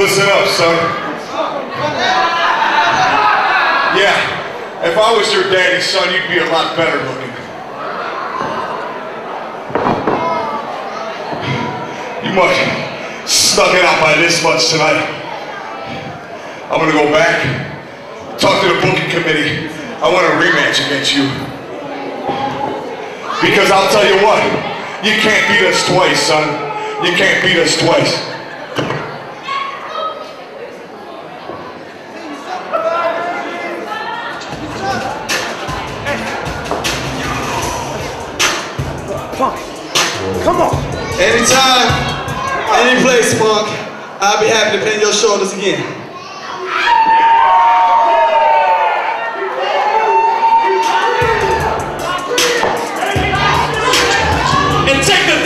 Listen up, son. Yeah, if I was your daddy, son, you'd be a lot better looking. You must snuck it out by this much tonight. I'm gonna go back, talk to the booking committee. I want a rematch against you. Because I'll tell you what, you can't beat us twice, son. You can't beat us twice. Punk. Come on. Anytime, any place, Punk. I'll be happy to bend your shoulders again. And take the